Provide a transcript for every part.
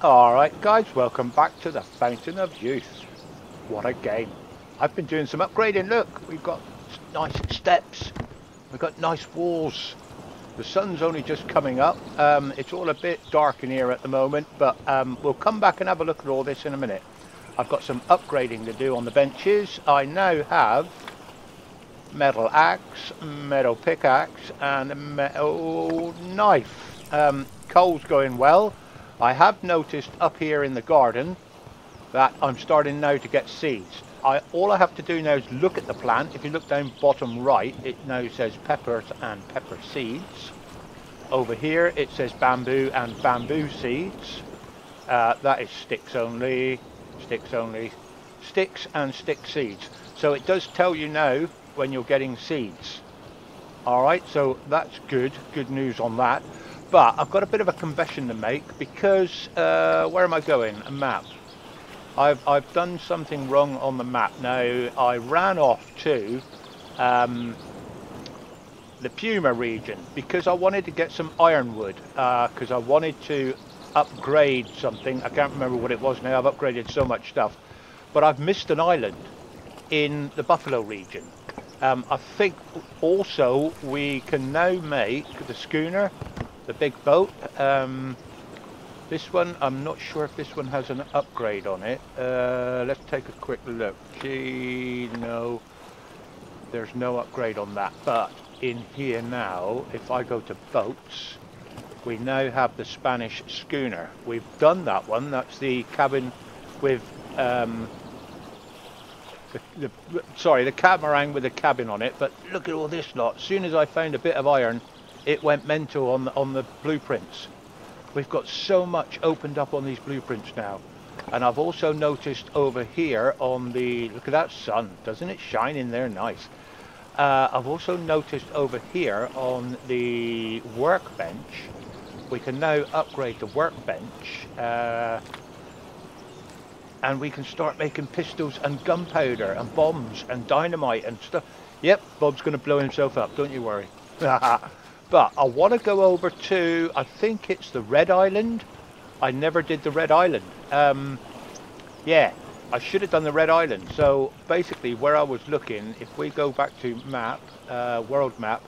Alright guys, welcome back to the Fountain of Youth. What a game. I've been doing some upgrading, look, we've got nice steps, we've got nice walls. The sun's only just coming up, um, it's all a bit dark in here at the moment, but um, we'll come back and have a look at all this in a minute. I've got some upgrading to do on the benches. I now have metal axe, metal pickaxe and metal knife. Um, coal's going well. I have noticed up here in the garden that I'm starting now to get seeds. I, all I have to do now is look at the plant. If you look down bottom right, it now says peppers and pepper seeds. Over here it says bamboo and bamboo seeds. Uh, that is sticks only, sticks only, sticks and stick seeds. So it does tell you now when you're getting seeds. Alright, so that's good, good news on that. But I've got a bit of a confession to make because uh, where am I going? A map. I've, I've done something wrong on the map. Now, I ran off to um, the Puma region because I wanted to get some ironwood because uh, I wanted to upgrade something. I can't remember what it was now. I've upgraded so much stuff. But I've missed an island in the Buffalo region. Um, I think also we can now make the schooner the big boat. Um, this one, I'm not sure if this one has an upgrade on it. Uh, let's take a quick look. Gee, no, there's no upgrade on that. But in here now, if I go to boats, we now have the Spanish schooner. We've done that one. That's the cabin with um, the, the, sorry, the catamaran with the cabin on it. But look at all this lot. As soon as I found a bit of iron, it went mental on the, on the blueprints. We've got so much opened up on these blueprints now. And I've also noticed over here on the, look at that sun, doesn't it shine in there nice? Uh, I've also noticed over here on the workbench, we can now upgrade the workbench uh, and we can start making pistols and gunpowder and bombs and dynamite and stuff. Yep, Bob's going to blow himself up, don't you worry. But I want to go over to, I think it's the Red Island. I never did the Red Island. Um, yeah, I should have done the Red Island. So basically where I was looking, if we go back to map, uh, world map,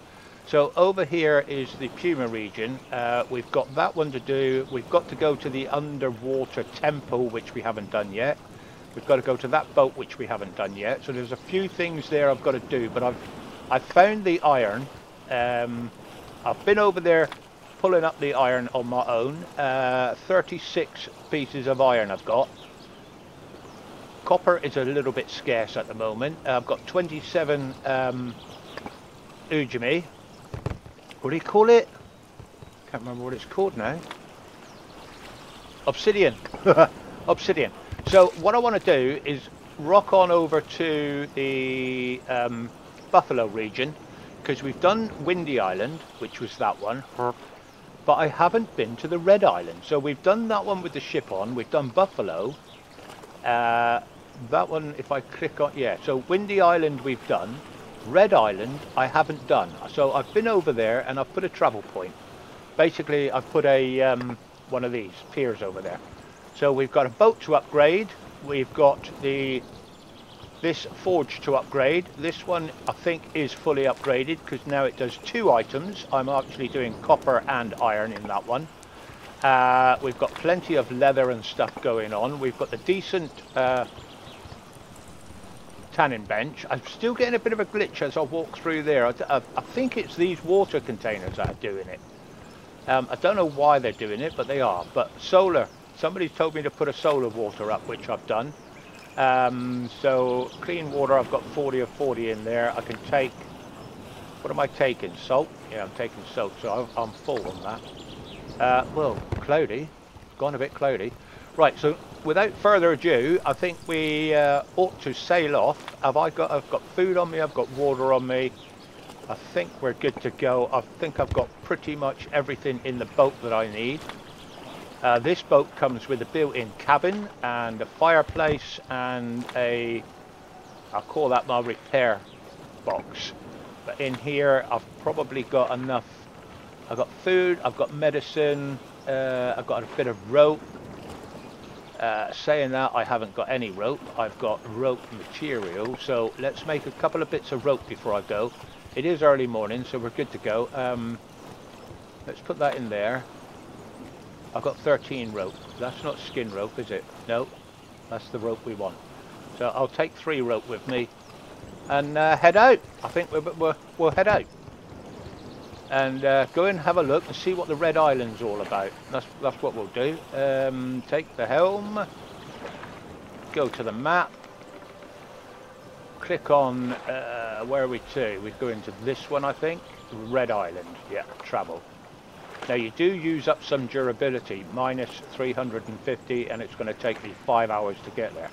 so over here is the Puma region. Uh, we've got that one to do. We've got to go to the underwater temple, which we haven't done yet. We've got to go to that boat, which we haven't done yet. So there's a few things there I've got to do, but I've I've found the iron. Um, I've been over there pulling up the iron on my own. Uh, 36 pieces of iron I've got. Copper is a little bit scarce at the moment. Uh, I've got 27 um, Ujimi. What do you call it? Can't remember what it's called now. Obsidian. Obsidian. So what I want to do is rock on over to the um, Buffalo region because we've done Windy Island, which was that one, but I haven't been to the Red Island. So we've done that one with the ship on, we've done Buffalo. Uh, that one, if I click on, yeah, so Windy Island we've done. Red Island I haven't done. So I've been over there and I've put a travel point. Basically, I've put a um, one of these piers over there. So we've got a boat to upgrade. We've got the this forge to upgrade. This one I think is fully upgraded because now it does two items. I'm actually doing copper and iron in that one. Uh, we've got plenty of leather and stuff going on. We've got the decent uh, tanning bench. I'm still getting a bit of a glitch as I walk through there. I, I, I think it's these water containers that are doing it. Um, I don't know why they're doing it, but they are. But solar, somebody's told me to put a solar water up, which I've done. Um, so clean water, I've got 40 or 40 in there. I can take, what am I taking? Salt? Yeah, I'm taking salt, so I'm full on that. Uh, well, cloudy, gone a bit cloudy. Right, so without further ado, I think we uh, ought to sail off. Have I got, I've got food on me, I've got water on me. I think we're good to go. I think I've got pretty much everything in the boat that I need. Uh, this boat comes with a built-in cabin and a fireplace and a, I'll call that my repair box. But in here I've probably got enough, I've got food, I've got medicine, uh, I've got a bit of rope, Uh, saying that, I haven't got any rope. I've got rope material, so let's make a couple of bits of rope before I go. It is early morning, so we're good to go. Um, let's put that in there. I've got 13 rope. That's not skin rope, is it? No, that's the rope we want. So I'll take three rope with me and uh, head out. I think we're, we're, we'll head out and uh, go and have a look and see what the Red Island's all about. That's that's what we'll do. Um, take the helm, go to the map, click on uh, where are we to? We go into this one, I think. Red Island. Yeah, travel. Now you do use up some durability, minus 350, and it's going to take me five hours to get there.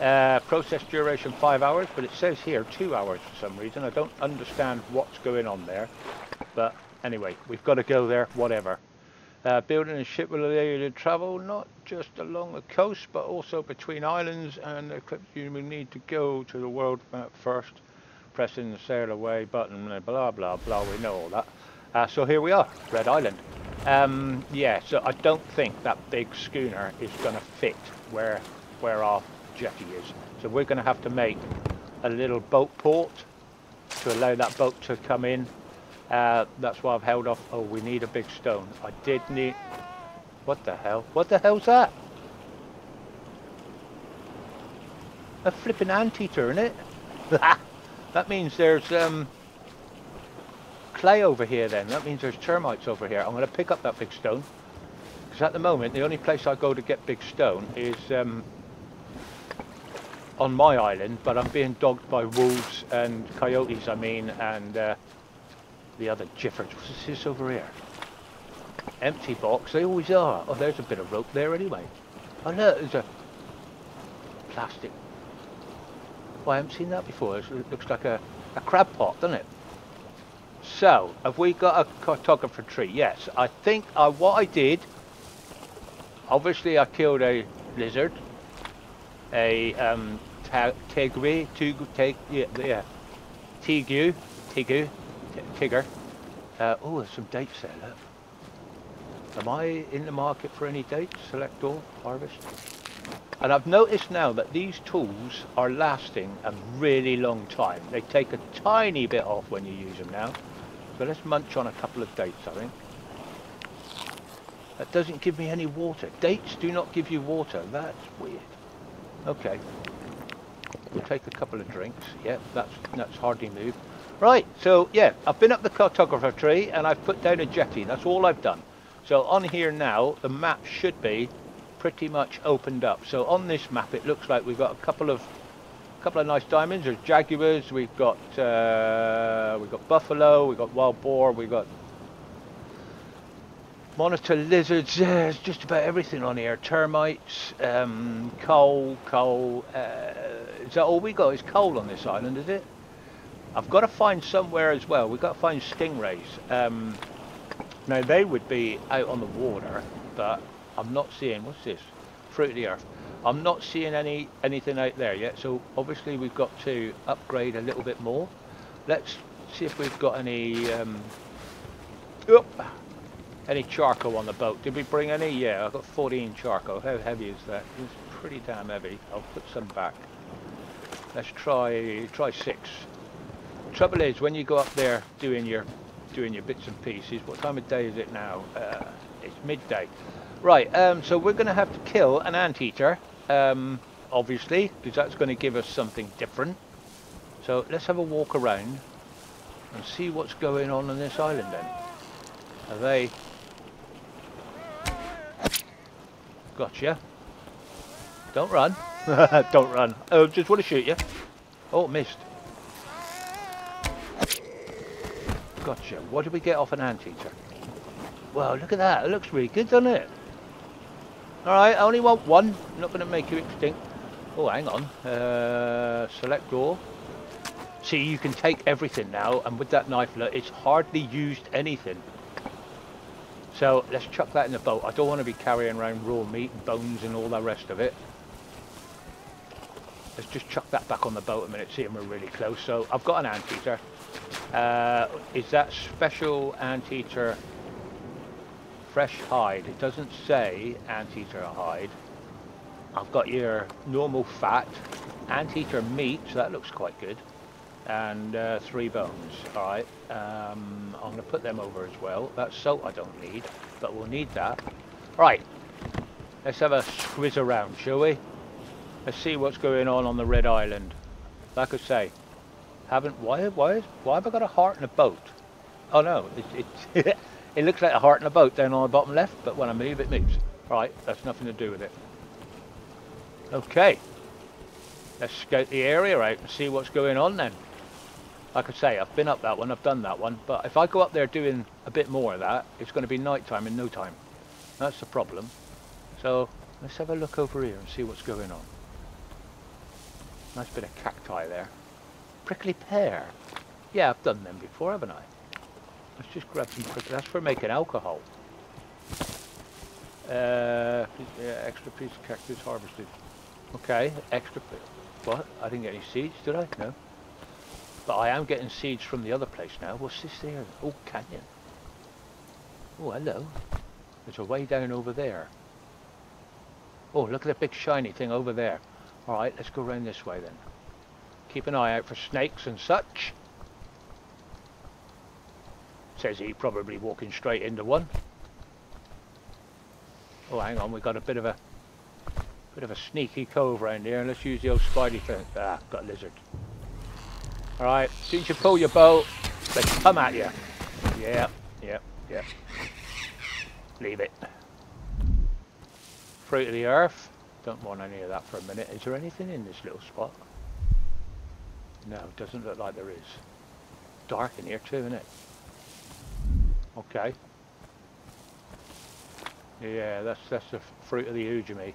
Uh, process duration five hours, but it says here two hours for some reason. I don't understand what's going on there. But anyway, we've got to go there, whatever. Uh, building a ship will allow you to travel not just along the coast, but also between islands, and you will need to go to the world map first, pressing the sail away button, blah, blah, blah, we know all that. Uh, so here we are, Red Island. Um, yeah, so I don't think that big schooner is going to fit where, where our jetty is. So we're going to have to make a little boat port to allow that boat to come in uh, that's why I've held off. Oh, we need a big stone. I did need... What the hell? What the hell's that? A flipping anteater, isn't it? that means there's um, clay over here then. That means there's termites over here. I'm going to pick up that big stone. Because at the moment, the only place I go to get big stone is um, on my island. But I'm being dogged by wolves and coyotes, I mean, and... Uh, the other jiffers. What's this over here? Empty box. They always are. Oh, there's a bit of rope there anyway. Oh, look, there's a plastic. Oh, I haven't seen that before. It looks like a, a crab pot, doesn't it? So, have we got a cartographer tree? Yes. I think uh, what I did, obviously I killed a lizard, a um, tigre, tigu, yeah, yeah, tigu, tigu, Tigger. Uh, oh, there's some dates there, look. Am I in the market for any dates? Select all, harvest. And I've noticed now that these tools are lasting a really long time. They take a tiny bit off when you use them now. So let's munch on a couple of dates, I think. That doesn't give me any water. Dates do not give you water. That's weird. Okay. We'll take a couple of drinks. Yeah, that's, that's hardly moved. Right, so yeah, I've been up the cartographer tree and I've put down a jetty. That's all I've done. So on here now, the map should be pretty much opened up. So on this map, it looks like we've got a couple of couple of nice diamonds. There's jaguars. We've got uh, we've got buffalo. We've got wild boar. We've got monitor lizards. There's just about everything on here. Termites, um, coal, coal. Uh, is that all we got? Is coal on this island? Is it? I've got to find somewhere as well. We've got to find stingrays. Um, now they would be out on the water, but I'm not seeing. What's this? Fruit of the earth. I'm not seeing any anything out there yet. So obviously we've got to upgrade a little bit more. Let's see if we've got any. Um, oh, any charcoal on the boat. Did we bring any? Yeah, I've got 14 charcoal. How heavy is that? It's pretty damn heavy. I'll put some back. Let's try try six trouble is when you go up there doing your doing your bits and pieces what time of day is it now uh, it's midday right um, so we're going to have to kill an anteater um, obviously because that's going to give us something different so let's have a walk around and see what's going on on this island then are they gotcha don't run don't run oh just want to shoot you oh missed Gotcha. What did we get off an anteater? Well, look at that. It looks really good, doesn't it? Alright, I only want one. I'm not going to make you extinct. Oh, hang on. Uh, select all. See, you can take everything now, and with that knife, look, it's hardly used anything. So, let's chuck that in the boat. I don't want to be carrying around raw meat and bones and all the rest of it. Let's just chuck that back on the boat a minute, see if we're really close. So, I've got an anteater. Uh, is that special anteater fresh hide? It doesn't say anteater hide. I've got your normal fat, anteater meat, so that looks quite good, and uh, three bones. All right, um, I'm going to put them over as well. That salt I don't need, but we'll need that. Right, let's have a squiz around, shall we? Let's see what's going on on the Red Island. Like I say, haven't why why why have I got a heart in a boat? Oh no, it it, it looks like a heart in a boat down on the bottom left, but when I move, it moves. Right, that's nothing to do with it. Okay, let's scout the area out and see what's going on then. Like I say, I've been up that one, I've done that one, but if I go up there doing a bit more of that, it's going to be night time in no time. That's the problem. So let's have a look over here and see what's going on. Nice bit of cacti there. Prickly pear. Yeah, I've done them before, haven't I? Let's just grab some prickly. That's for making alcohol. Uh, extra piece of cactus harvested. Okay, extra. What? I didn't get any seeds, did I? No. But I am getting seeds from the other place now. What's this there? Oh, canyon. Oh, hello. There's a way down over there. Oh, look at the big shiny thing over there. Alright, let's go around this way then. Keep an eye out for snakes and such. Says he probably walking straight into one. Oh, hang on, we've got a bit of a bit of a sneaky cove around here. Let's use the old spidey thing. Ah, got a lizard. Alright, as soon as you pull your boat, they come at you. Yeah, yeah, yeah. Leave it. Fruit of the earth. Don't want any of that for a minute. Is there anything in this little spot? No, doesn't look like there is. Dark in here too, isn't it? Okay. Yeah, that's that's the fruit of the ujimi.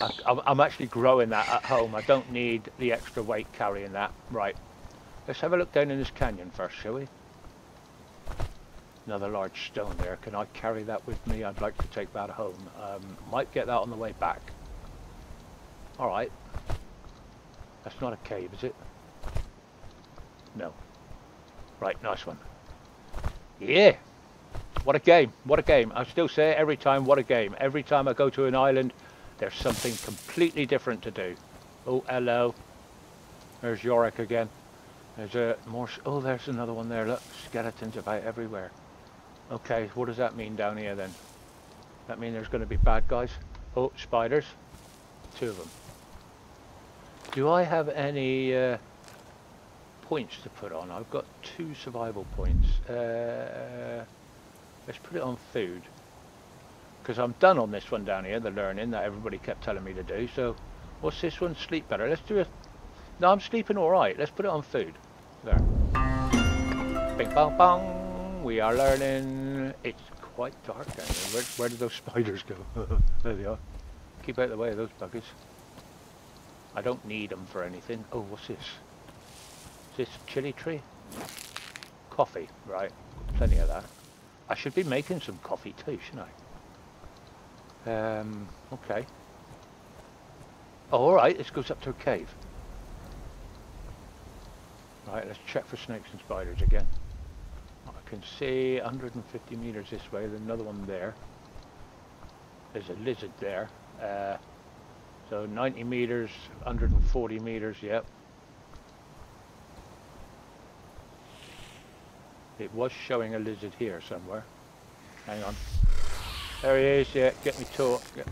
I, I'm actually growing that at home. I don't need the extra weight carrying that. Right. Let's have a look down in this canyon first, shall we? Another large stone there. Can I carry that with me? I'd like to take that home. Um, might get that on the way back. Alright. That's not a cave, is it? No. Right, nice one. Yeah! What a game. What a game. I still say it every time, what a game. Every time I go to an island, there's something completely different to do. Oh, hello. There's Yorick again. There's a more... Oh, there's another one there. Look, skeletons about everywhere. Okay, what does that mean down here then? That mean there's going to be bad guys? Oh, spiders. Two of them. Do I have any uh, points to put on? I've got two survival points. Uh, let's put it on food because I'm done on this one down here, the learning that everybody kept telling me to do. So, what's this one? Sleep better. Let's do it. No, I'm sleeping all right. Let's put it on food. There. Bing bong bong. We are learning. It's quite dark down there. Where, where did those spiders go? there they are. Keep out of the way of those buggies. I don't need them for anything. Oh, what's this? Is this chili tree? Coffee, right. Plenty of that. I should be making some coffee too, shouldn't I? Um, okay. Oh, alright, this goes up to a cave. Right, let's check for snakes and spiders again. I can see 150 meters this way, there's another one there. There's a lizard there. Uh, so 90 meters, 140 meters, yep. It was showing a lizard here somewhere. Hang on. There he is, yeah, get me to it.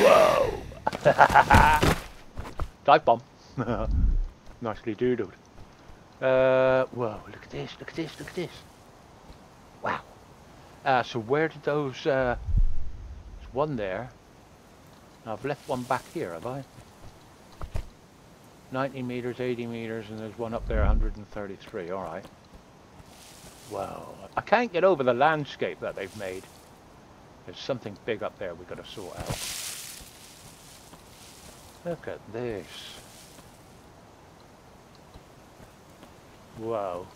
Whoa! Dive bomb. Nicely doodled. Uh, whoa, look at this, look at this, look at this. Wow. Uh, so where did those, uh, there's one there. I've left one back here, have I? 90 meters, 80 meters, and there's one up there, 133, alright. Well, I can't get over the landscape that they've made. There's something big up there we've got to sort out. Look at this. Wow.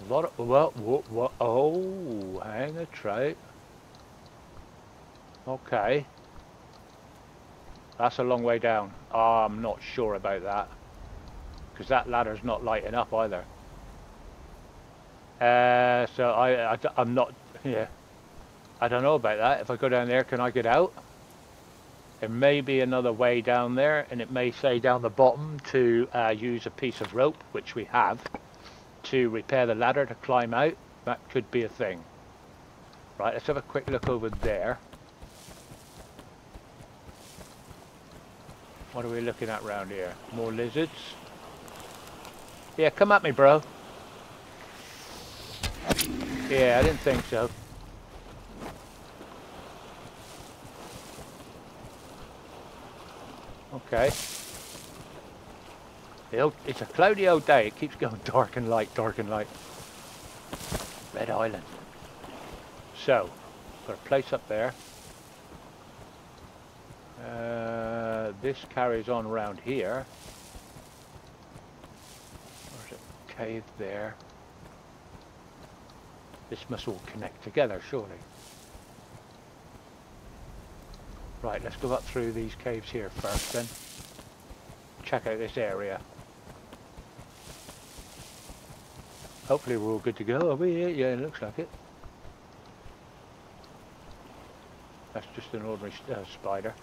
A lot of, well, what, what, oh, hang a trout. Okay. That's a long way down. Oh, I'm not sure about that. Because that ladder's not lighting up either. Uh, so I, I, am not, yeah. I don't know about that. If I go down there, can I get out? There may be another way down there, and it may say down the bottom to uh, use a piece of rope, which we have, to repair the ladder to climb out. That could be a thing. Right, let's have a quick look over there. What are we looking at round here? More lizards? Yeah, come at me, bro. Yeah, I didn't think so. Okay. It's a cloudy old day. It keeps going dark and light, dark and light. Red Island. So, got a place up there. Uh, this carries on around here. There's a cave there. This must all connect together, surely. Right, let's go up through these caves here first then. Check out this area. Hopefully we're all good to go, are we? Yeah, it looks like it. That's just an ordinary uh, spider.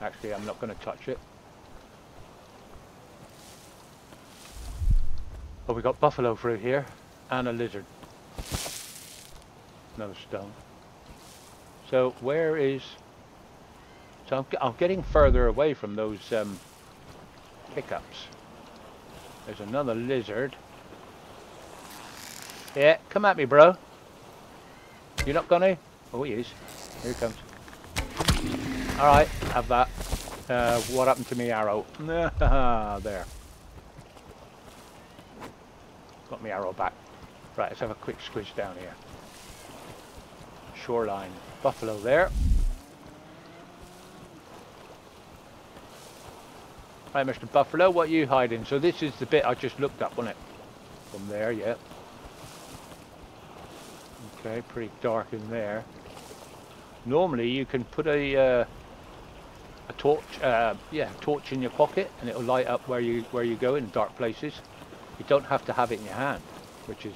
Actually, I'm not going to touch it. Oh, we got buffalo through here and a lizard. Another stone. So where is... So I'm, I'm getting further away from those um, pickups. There's another lizard. Yeah, come at me, bro. You're not gonna? Oh, he is. Here he comes. Alright, have that. Uh, what happened to me arrow? there. Got my arrow back. Right, let's have a quick squish down here. Shoreline. Buffalo there. Right, Mr. Buffalo, what are you hiding? So this is the bit I just looked up, wasn't it? From there, yeah. Okay, pretty dark in there. Normally you can put a uh, a torch, uh, yeah, torch in your pocket, and it'll light up where you where you go in dark places. You don't have to have it in your hand, which is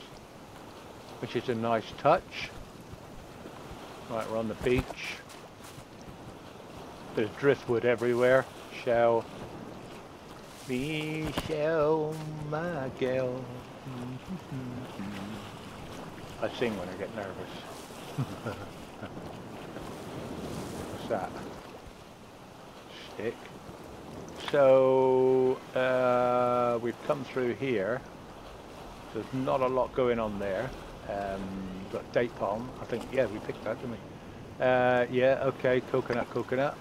which is a nice touch. Right, we're on the beach. There's driftwood everywhere. Shell. Be shell, my girl. I sing when I get nervous. What's that? Stick. So, uh, we've come through here. There's not a lot going on there. Um, date palm. I think, yeah, we picked that, didn't we? Uh, yeah, okay, coconut, coconut.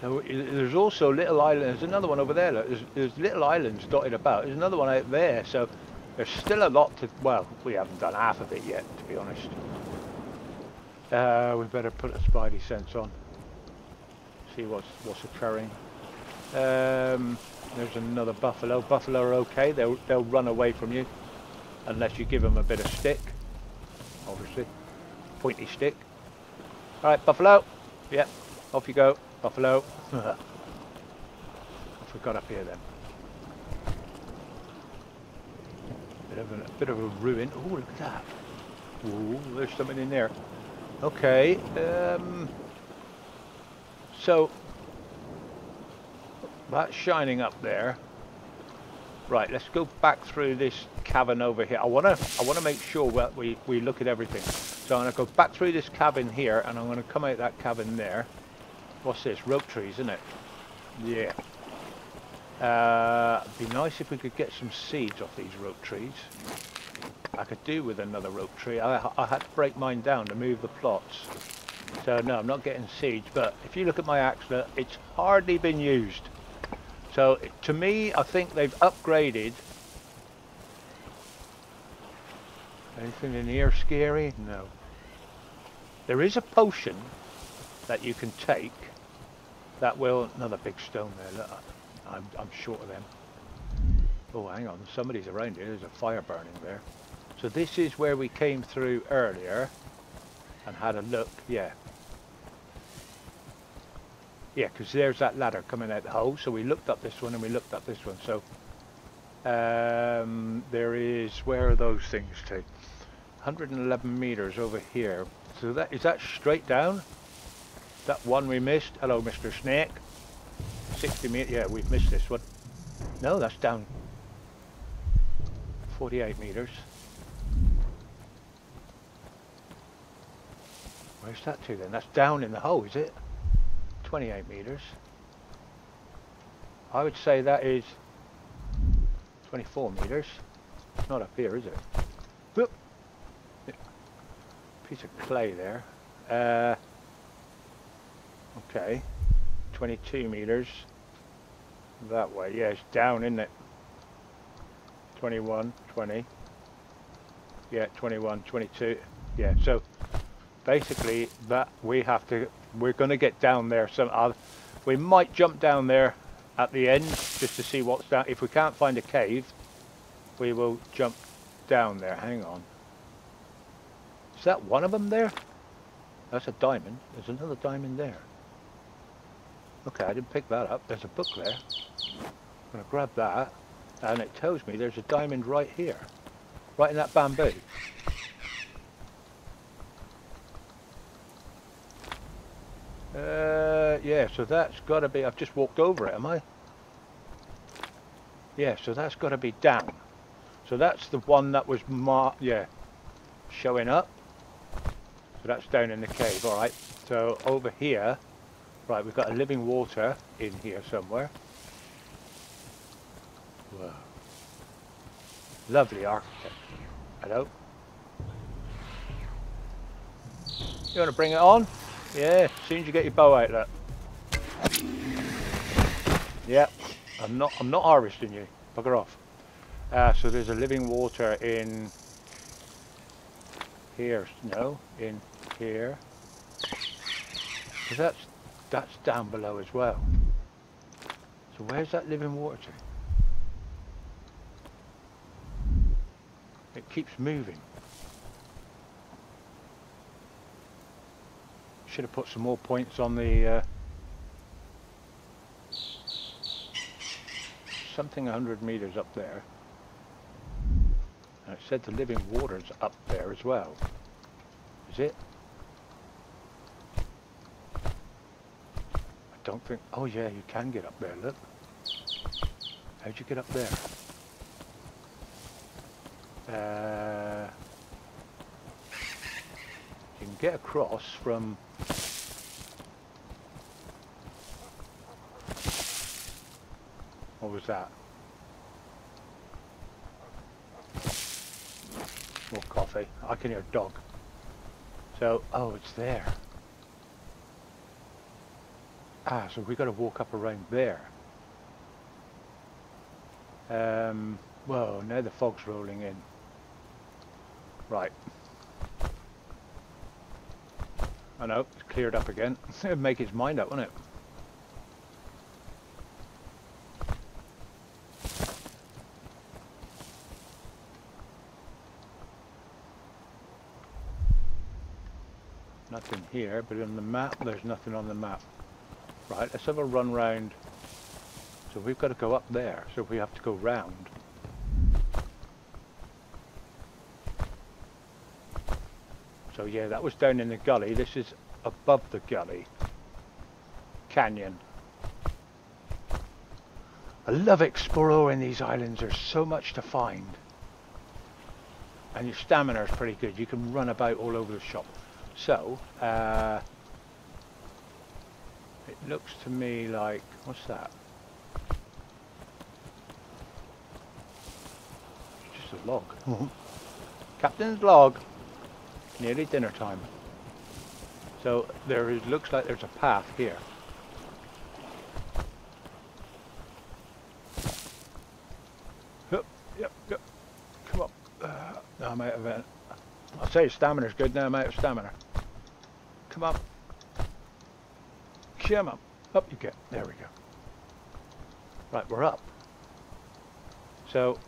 So there's also little islands. There's another one over there. There's, there's little islands dotted about. There's another one out there. So there's still a lot to. Well, we haven't done half of it yet, to be honest. Uh, we better put a spidey sense on. See what's what's occurring. Um, there's another buffalo. Buffalo are okay. They'll they'll run away from you unless you give them a bit of stick. Obviously, pointy stick. All right, buffalo. Yep, off you go. Buffalo. Off we got up here then. Bit of a, bit of a ruin. Oh, look at that. Oh, there's something in there. Okay. Um, so that's shining up there. Right, let's go back through this cavern over here. I wanna I wanna make sure that we, we look at everything. So I'm gonna go back through this cabin here and I'm gonna come out that cabin there. What's this? Rope trees, isn't it? Yeah. Uh, be nice if we could get some seeds off these rope trees. I could do with another rope tree. I, I had to break mine down to move the plots. So no, I'm not getting seeds, but if you look at my axler, it's hardly been used. So to me, I think they've upgraded. Anything in here scary? No. There is a potion that you can take that will, another big stone there, look, I'm, I'm short of them. Oh, hang on, somebody's around here, there's a fire burning there. So this is where we came through earlier and had a look, yeah. Yeah, because there's that ladder coming out the hole, so we looked up this one and we looked up this one, so... Um, there is, where are those things to? 111 meters over here. So that, is that straight down? That one we missed? Hello, Mr. Snake. 60 meters, yeah, we've missed this one. No, that's down 48 meters. Where's that to then? That's down in the hole, is it? 28 meters. I would say that is 24 meters. It's not up here, is it? Whoop. Piece of clay there. Uh, okay. 22 meters. That way. Yeah, it's down, isn't it? 21, 20. Yeah, 21, 22. Yeah, so basically that we have to, we're going to get down there. Some, we might jump down there at the end just to see what's down. If we can't find a cave, we will jump down there. Hang on. Is that one of them there? That's a diamond. There's another diamond there. Okay, I didn't pick that up. There's a book there. I'm going to grab that. And it tells me there's a diamond right here. Right in that bamboo. Uh, yeah, so that's got to be... I've just walked over it, am I? Yeah, so that's got to be down. So that's the one that was marked, yeah, showing up. So that's down in the cave, alright. So over here, right, we've got a living water in here somewhere. Whoa. Lovely architecture. Hello? You want to bring it on? Yeah, as soon as you get your bow out, look. Yeah, I'm not. I'm not harvesting you. Bugger off. Uh, so there's a living water in here. No, in here. So that's that's down below as well. So where's that living water to? It keeps moving. Should have put some more points on the uh, something 100 meters up there. And it said the living water's up there as well. Is it? I don't think... Oh yeah, you can get up there, look. How'd you get up there? Uh, you can get across from what was that? More coffee. I can hear a dog. So, oh, it's there. Ah, so we've got to walk up around there. Um, whoa, now the fog's rolling in. Right. I know, it's cleared up again. It'd make his mind up, wouldn't it? Nothing here, but on the map, there's nothing on the map. Right, let's have a run round. So we've got to go up there, so we have to go round. So yeah, that was down in the gully. This is above the gully. Canyon. I love exploring these islands. There's so much to find. And your stamina is pretty good. You can run about all over the shop. So, uh, it looks to me like, what's that? It's just a log. Captain's log nearly dinner time. So there is, looks like there's a path here. Yep, yep, yep. Come on. Uh, I'm out of it. I'll say stamina's good now, I'm out of stamina. Come on. Come on. Up you get. There we go. Right, we're up. So,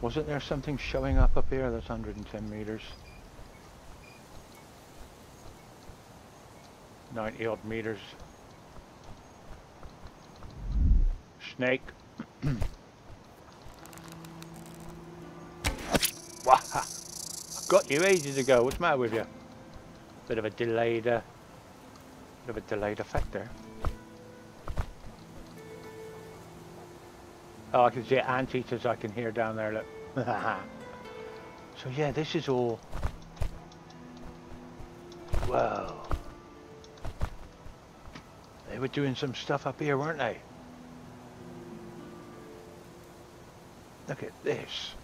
wasn't there something showing up up here that's 110 meters? 90 odd meters. Snake. Wah! I got you ages ago. What's the matter with you? Bit of a delayed, uh, bit of a delayed effect there. Oh, I can see anteaters I can hear down there, look. so yeah, this is all... Whoa. They were doing some stuff up here, weren't they? Look at this.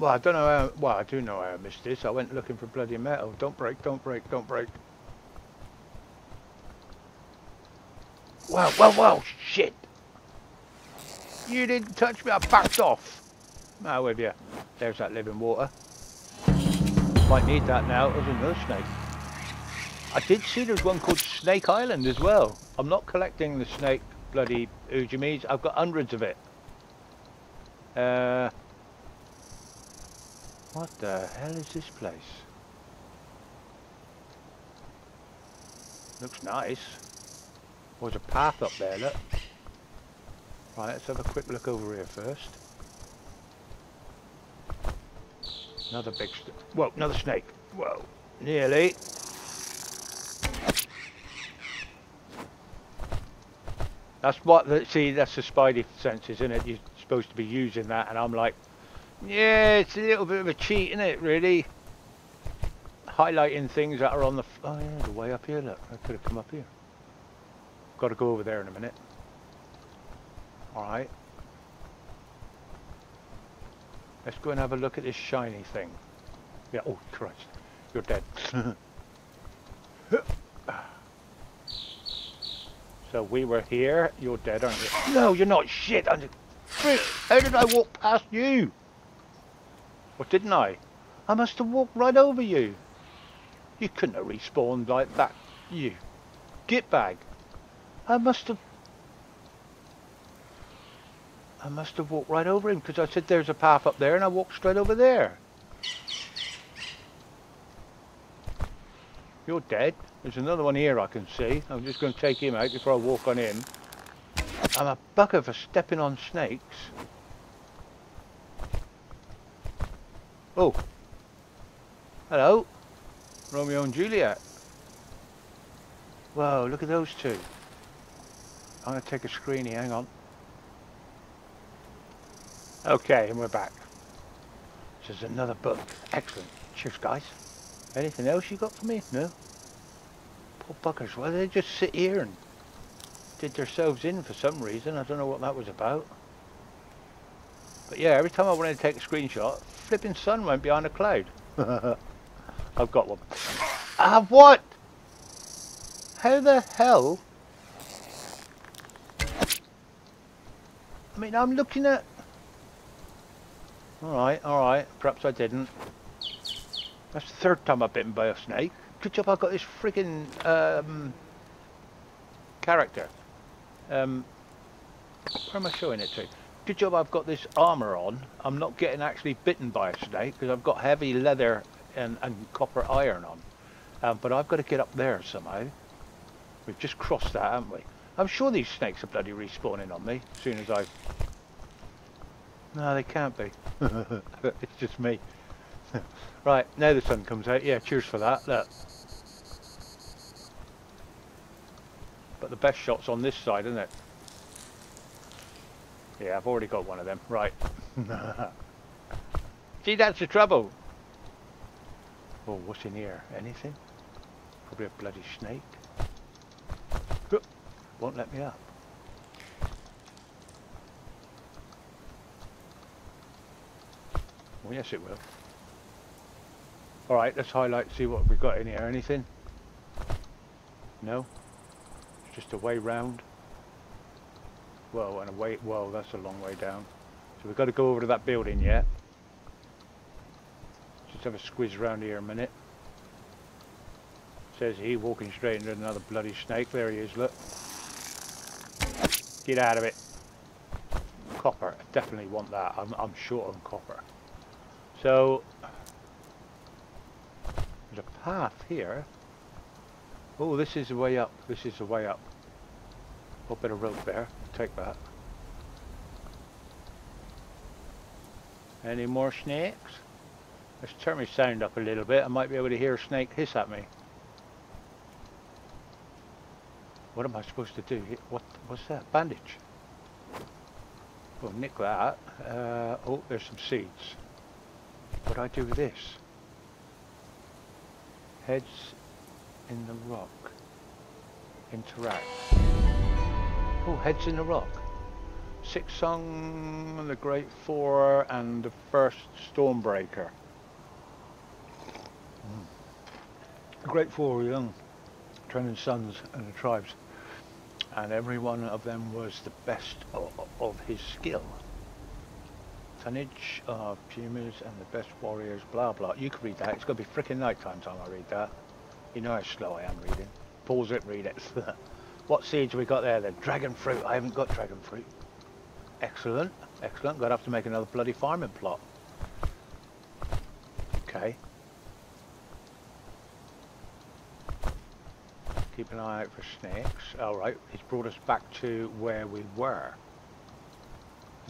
Well, I don't know how... Well, I do know how I missed this. I went looking for bloody metal. Don't break, don't break, don't break. Whoa, whoa, whoa, shit! You didn't touch me, I backed off. Now with you. There's that living water. Might need that now. There's another snake. I did see there's one called Snake Island as well. I'm not collecting the snake bloody Ujamis. I've got hundreds of it. Uh, what the hell is this place? Looks nice. There's a path up there, look. Right, let's have a quick look over here first. Another big, whoa, another snake. Whoa, nearly. That's what, the, see, that's the spidey sense, isn't it? You're supposed to be using that, and I'm like, yeah, it's a little bit of a cheat, isn't it, really? Highlighting things that are on the, oh yeah, the way up here, look, I could have come up here. Got to go over there in a minute. Alright. Let's go and have a look at this shiny thing. Yeah, oh Christ. You're dead. so we were here, you're dead, aren't you? No, you're not shit! I'm How did I walk past you? What didn't I? I must have walked right over you. You couldn't have respawned like that, you. Git bag. I must have... I must have walked right over him because I said there's a path up there and I walked straight over there. You're dead. There's another one here I can see. I'm just going to take him out before I walk on him. I'm a bucker for stepping on snakes. Oh. Hello. Romeo and Juliet. Whoa, look at those two. I'm going to take a screeny, hang on. Okay, and we're back. This is another book. Excellent. Cheers, guys. Anything else you got for me? No? Poor buggers, why did they just sit here and did themselves in for some reason? I don't know what that was about. But yeah, every time I wanted to take a screenshot, flipping sun went behind a cloud. I've got one. Ah, what? How the hell I mean, I'm looking at... Alright, alright. Perhaps I didn't. That's the third time I've bitten by a snake. Good job I've got this freaking um, character. Um, where am I showing it to? Good job I've got this armour on. I'm not getting actually bitten by a snake because I've got heavy leather and, and copper iron on. Um, but I've got to get up there somehow. We've just crossed that, haven't we? I'm sure these snakes are bloody respawning on me as soon as I... No, they can't be. it's just me. right, now the sun comes out. Yeah, cheers for that. Look. But the best shot's on this side, isn't it? Yeah, I've already got one of them. Right. See, that's the trouble. Oh, what's in here? Anything? Probably a bloody snake. Won't let me up. Oh yes it will. Alright, let's highlight, see what we've got in here. Anything? No? It's just a way round. Well, and a way, well, that's a long way down. So we've got to go over to that building yet. Just have a squeeze around here a minute. Says he walking straight into another bloody snake. There he is, look. Get out of it. Copper. I definitely want that. I'm, I'm short on copper. So, there's a path here. Oh, this is the way up. This is the way up. A bit of rope there. Take that. Any more snakes? Let's turn my sound up a little bit. I might be able to hear a snake hiss at me. What am I supposed to do? What? What's that? Bandage. Well, nick that. Uh, oh, there's some seeds. What do I do with this? Heads in the rock. Interact. Oh, heads in the rock. Six Song, the Great Four, and the first Stormbreaker. Mm. The Great Four were young, training sons and the tribes, and every one of them was the best of, his skill. Tonnage of pumas and the best warriors, blah blah. You can read that. It's going to be freaking night time time I read that. You know how slow I am reading. Pause it, read it. what seeds we got there then? Dragon fruit. I haven't got dragon fruit. Excellent, excellent. Gonna have to make another bloody farming plot. Okay. Keep an eye out for snakes. Alright, he's brought us back to where we were.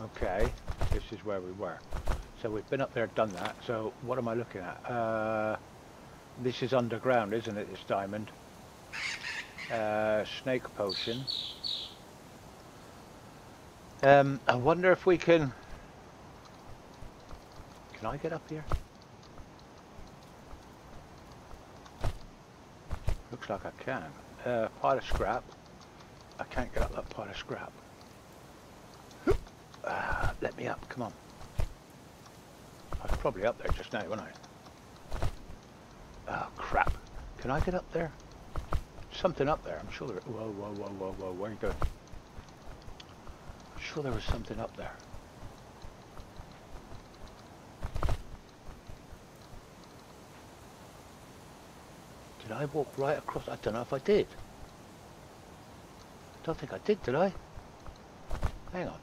Okay, this is where we were. So we've been up there, done that. So what am I looking at? Uh, this is underground, isn't it, this diamond? Uh, snake potion. Um, I wonder if we can... Can I get up here? Looks like I can. Uh, pile of scrap. I can't get up that pile of scrap. Uh, let me up, come on. I was probably up there just now, wasn't I? Oh, crap. Can I get up there? Something up there, I'm sure there... Whoa, whoa, whoa, whoa, whoa, where are you going? I'm sure there was something up there. I walk right across? I don't know if I did. I don't think I did, did I? Hang on.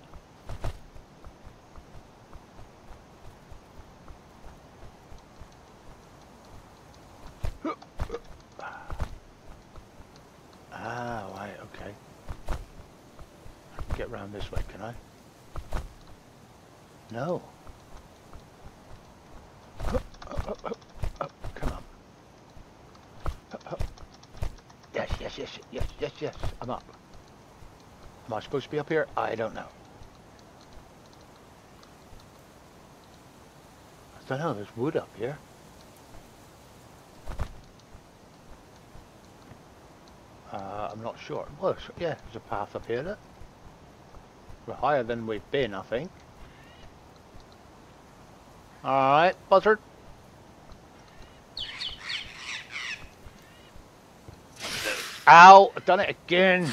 this way, can I? No. come on. Yes, yes, yes, yes, yes, yes. I'm up. Am I supposed to be up here? I don't know. I don't know. There's wood up here. Uh, I'm not sure. Well, yeah, there's a path up here. Look. We're higher than we've been, I think. Alright, buzzard. Ow! I've done it again!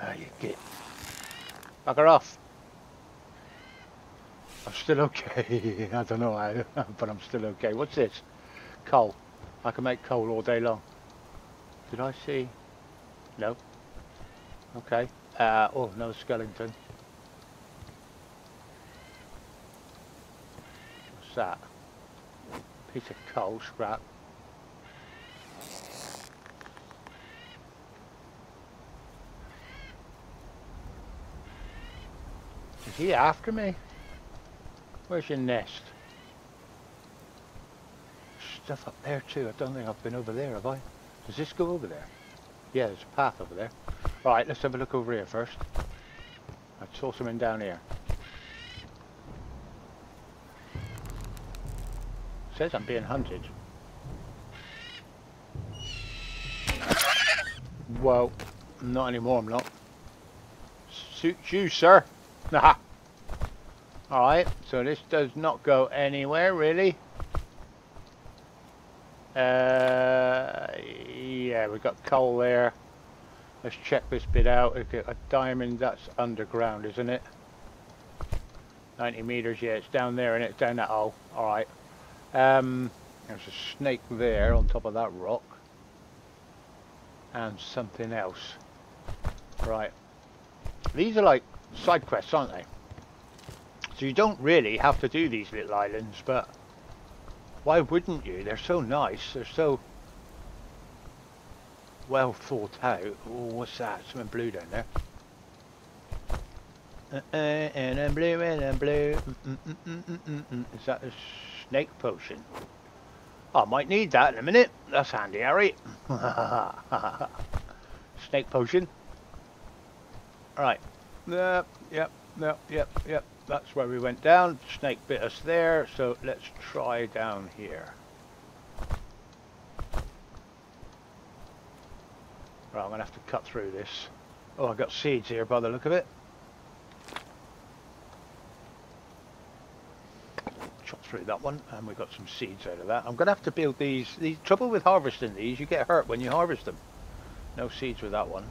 Ah, you get. Bugger off. I'm still okay. I don't know but I'm still okay. What's this? Coal. I can make coal all day long. Did I see? No. Okay. Uh, oh, no skeleton. What's that? Piece of coal scrap. He after me? Where's your nest? Stuff up there too. I don't think I've been over there, have I? Does this go over there? Yeah, there's a path over there. Right, let's have a look over here first. I saw something down here. says I'm being hunted. Well, not anymore, I'm not. Suits you, sir. Nah. Alright, so this does not go anywhere, really. Uh, yeah, we've got coal there. Let's check this bit out. Okay, a diamond, that's underground, isn't it? 90 meters, yeah, it's down there and it's down that hole. Alright. Um, there's a snake there on top of that rock. And something else. Right. These are like side quests, aren't they? So you don't really have to do these little islands, but why wouldn't you? They're so nice. They're so well thought out. Oh, what's that? Something blue down there. Uh, uh, and I'm blue and I'm blue. Mm, mm, mm, mm, mm, mm. Is that a snake potion? I might need that in a minute. That's handy, Harry. snake potion. All right. Yep, yep, yep, yep. That's where we went down. Snake bit us there, so let's try down here. Right, I'm going to have to cut through this. Oh, I've got seeds here by the look of it. Chop through that one, and we've got some seeds out of that. I'm going to have to build these. The trouble with harvesting these, you get hurt when you harvest them. No seeds with that one.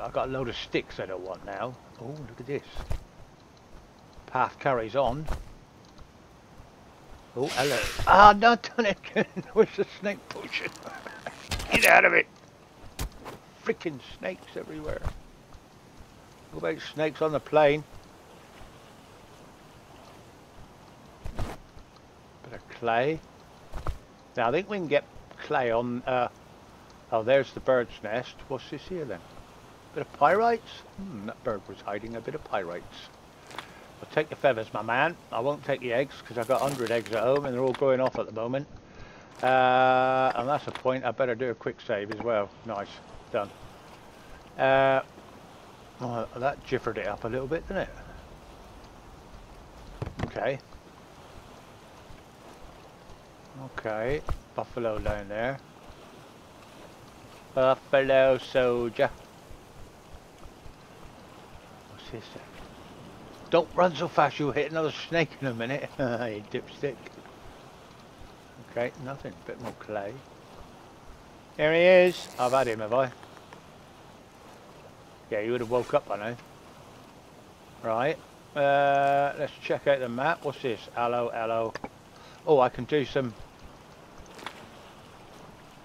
I've got a load of sticks I don't want now. Oh, look at this. Path carries on. Oh, hello. Ah, no, done it again. Where's the snake potion? Get out of it. Freaking snakes everywhere. What about snakes on the plane? Bit of clay. Now, I think we can get clay on... Uh, oh, there's the bird's nest. What's this here then? Bit of pyrites? Hmm, that bird was hiding a bit of pyrites. I'll take the feathers, my man. I won't take the eggs because I've got 100 eggs at home and they're all going off at the moment. Uh, and that's a point. I better do a quick save as well. Nice. Done. Uh, well, that jiffered it up a little bit, didn't it? Okay. Okay. Buffalo down there. Buffalo soldier. What's this? Don't run so fast, you'll hit another snake in a minute. dipstick. Okay, nothing. Bit more clay. Here he is. I've had him, have I? Yeah, you would have woke up by now. Right. Uh, let's check out the map. What's this? Hello, hello. Oh, I can do some...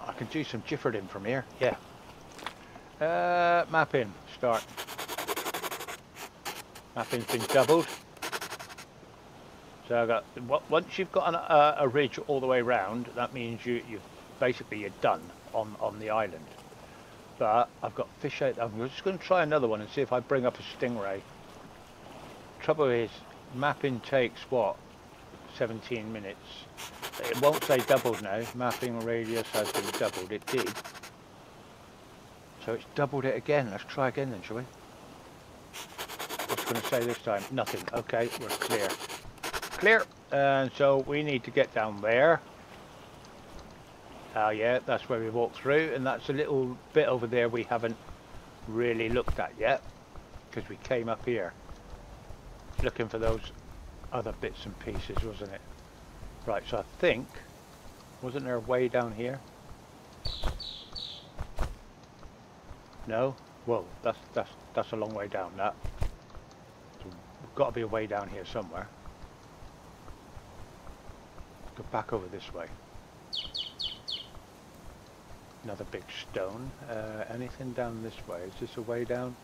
I can do some jifferding from here. Yeah. Uh, mapping. Start. Mapping's been doubled. So I've got once you've got an, uh, a ridge all the way around, that means you you basically you're done on on the island. But I've got fish out. I'm just going to try another one and see if I bring up a stingray. Trouble is, mapping takes what 17 minutes. It won't say doubled now. Mapping radius has been doubled. It did. So it's doubled it again. Let's try again then, shall we? Going to say this time? Nothing. Okay, we're clear. Clear. And so we need to get down there. Oh yeah, that's where we walked through. And that's a little bit over there we haven't really looked at yet. Because we came up here. Looking for those other bits and pieces, wasn't it? Right, so I think... Wasn't there a way down here? No? Whoa, that's, that's, that's a long way down, that got to be a way down here somewhere. Go back over this way. Another big stone. Uh, anything down this way? Is this a way down?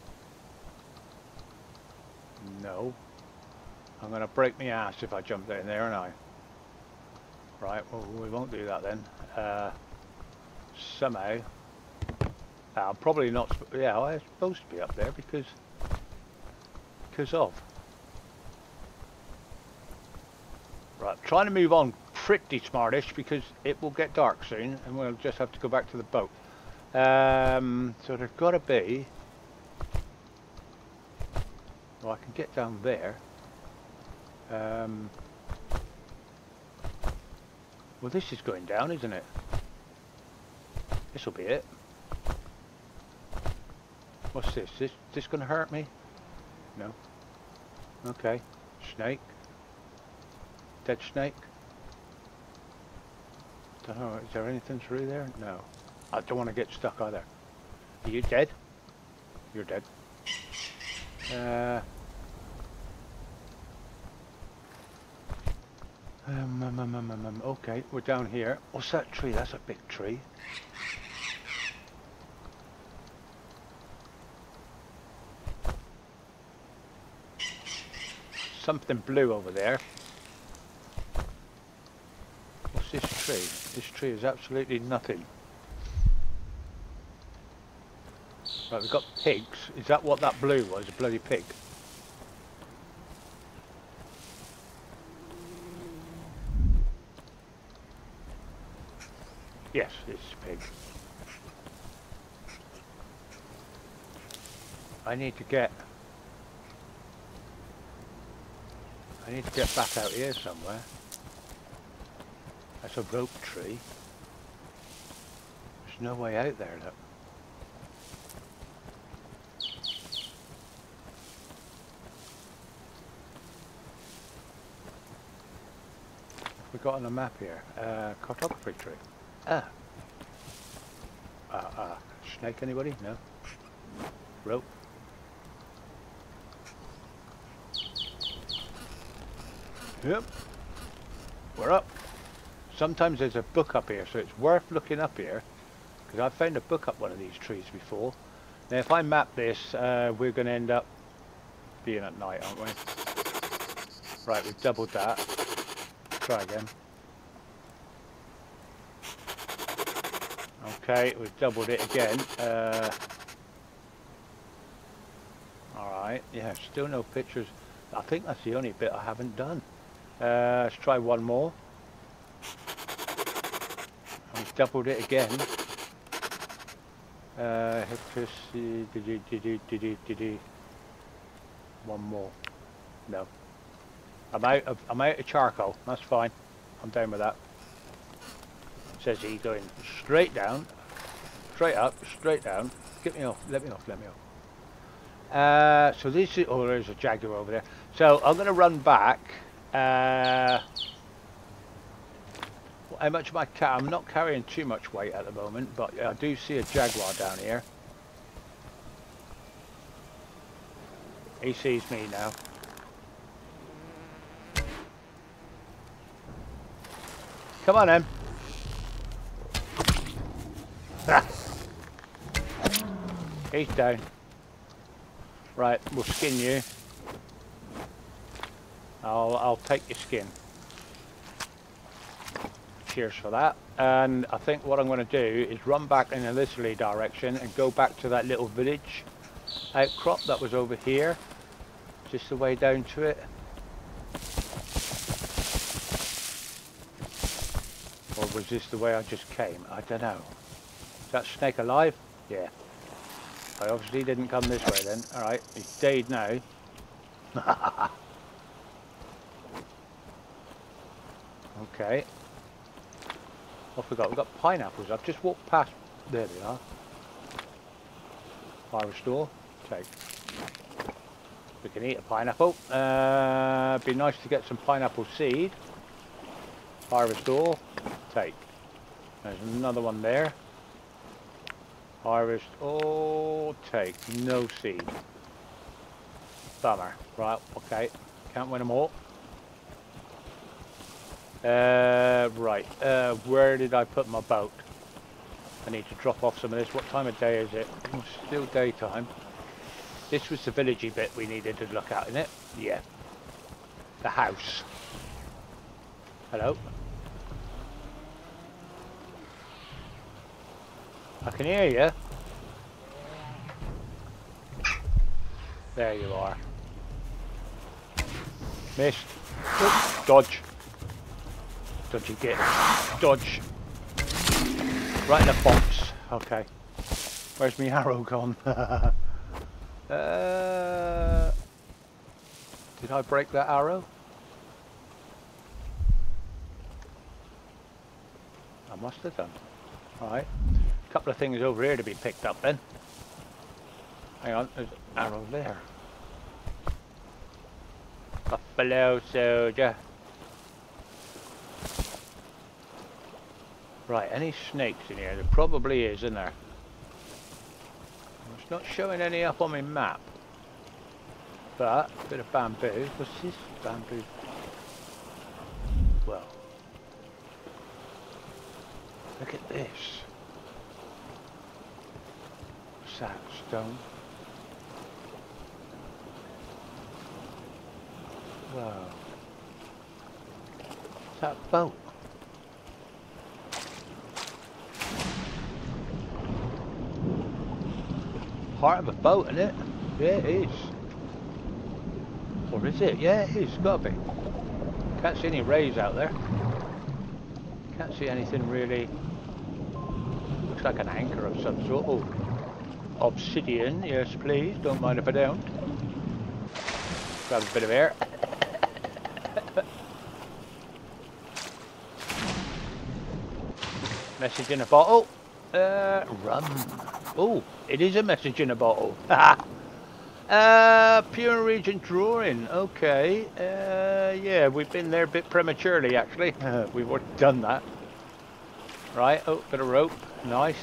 No. I'm going to break my ass if I jump down there, aren't I? Right, well, we won't do that then. Uh, somehow. I'm uh, probably not... Yeah, I'm supposed to be up there because... Because of. Right, trying to move on pretty smartish because it will get dark soon and we'll just have to go back to the boat. Um, so there's got to be... Well, I can get down there. Um, well, this is going down, isn't it? This will be it. What's this? This this going to hurt me? No. Okay. Snake. Dead snake? Don't know, is there anything through there? No. I don't want to get stuck either. Are you dead? You're dead. Uh, um, um, um, um, um, um, okay, we're down here. What's that tree? That's a big tree. Something blue over there. this tree? This tree is absolutely nothing. Right, we've got pigs. Is that what that blue was? A bloody pig? Yes, it's a pig. I need to get... I need to get back out here somewhere. That's a rope tree. There's no way out there, look. we got on the map here? Uh, cartography tree. Ah. Uh, uh, snake anybody? No. Rope. Yep. We're up. Sometimes there's a book up here, so it's worth looking up here. Because I've found a book up one of these trees before. Now if I map this, uh, we're going to end up being at night, aren't we? Right, we've doubled that. Try again. Okay, we've doubled it again. Uh, Alright, yeah, still no pictures. I think that's the only bit I haven't done. Uh, let's try one more. We've doubled it again. Uh, one more. No. I'm out of I'm out of charcoal. That's fine. I'm down with that. Says he going straight down, straight up, straight down. Get me off. Let me off. Let me off. Uh, so this is oh, there's a jaguar over there. So I'm going to run back. Uh, how much my cat? I'm not carrying too much weight at the moment, but I do see a jaguar down here. He sees me now. Come on, then. He's down. Right, we'll skin you. I'll I'll take your skin. Cheers for that. And I think what I'm going to do is run back in a literally direction and go back to that little village outcrop that was over here. Just the way down to it. Or was this the way I just came? I don't know. Is that snake alive? Yeah. I obviously didn't come this way then. Alright, he's dead now. okay. What we got? We've got pineapples. I've just walked past... There they are. Fire store. Take. We can eat a pineapple. Uh, be nice to get some pineapple seed. Harvest all. Take. There's another one there. Harvest Oh, Take. No seed. Bummer. Right, okay. Can't win them all. Uh, right. Uh, where did I put my boat? I need to drop off some of this. What time of day is it? It's still daytime. This was the villagey bit we needed to look at, isn't it? Yeah. The house. Hello. I can hear you. There you are. Missed. Oops, dodge. Dodgy get. Dodge. Right in the box. Okay. Where's my arrow gone? uh, did I break that arrow? I must have done. Alright. A couple of things over here to be picked up then. Hang on, there's an arrow there. Buffalo soldier. Right, any snakes in here? There probably is, isn't there? It's not showing any up on my map. But, a bit of bamboo. What's this bamboo? Well, Look at this. Sandstone. Wow. Is that boat? Part of a boat, isn't it? Yeah, it is. Or is it? Yeah, it is. Gotta be. Can't see any rays out there. Can't see anything really. Looks like an anchor of some sort. Oh, obsidian. Yes, please. Don't mind if I don't. Grab a bit of air. Message in a bottle. Uh, rum. Oh, it is a message in a bottle. uh, Pure Region Drawing. Okay. Uh, yeah, we've been there a bit prematurely, actually. we've already done that. Right. Oh, bit of rope. Nice.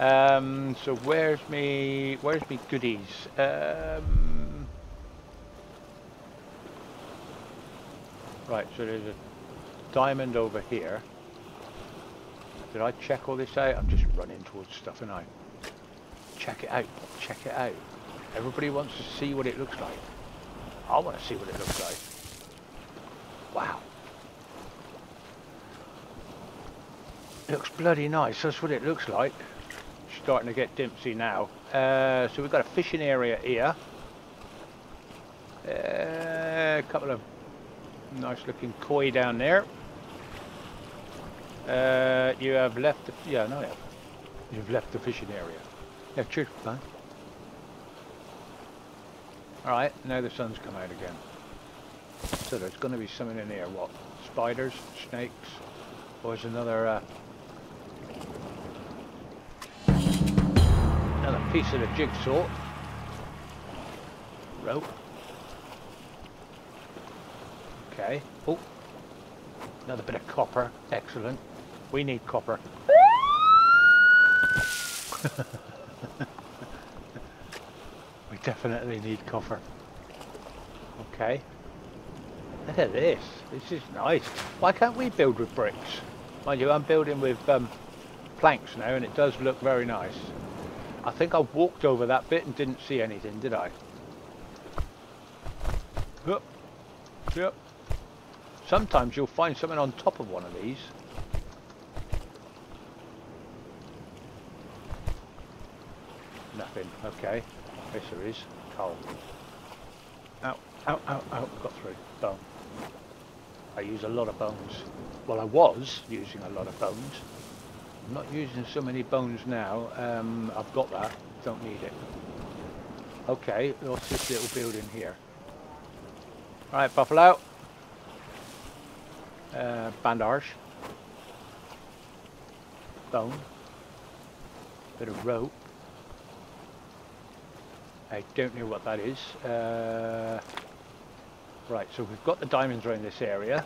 Um, so where's me? Where's me goodies? Um, right. So there's a diamond over here. Did I check all this out? I'm just running towards stuff and I check it out, check it out. Everybody wants to see what it looks like. I want to see what it looks like. Wow. Looks bloody nice, that's what it looks like. Starting to get dimpsy now. Uh, so we've got a fishing area here. Uh, a couple of nice looking koi down there. Uh, you have left the, yeah, no, yeah. You've left the fishing area. Yeah, cheers, man. Alright, now the sun's come out again. So there's going to be something in here, what? Spiders? Snakes? Or is another, uh, another piece of the jigsaw. Rope. Okay. Oh, another bit of copper. Excellent. We need copper. We definitely need copper. Okay. Look at this. This is nice. Why can't we build with bricks? Mind you, I'm building with um, planks now and it does look very nice. I think I walked over that bit and didn't see anything, did I? Yep. Yep. Sometimes you'll find something on top of one of these. Nothing. Okay. Yes, there is. Coal. Ow, ow, ow, ow. Got through. Bone. I use a lot of bones. Well, I was using a lot of bones. I'm not using so many bones now. Um, I've got that. Don't need it. Okay, what's this little building here? Alright, Buffalo. Uh, bandage. Bone. Bit of rope. I don't know what that is. Uh, right, so we've got the diamonds around this area.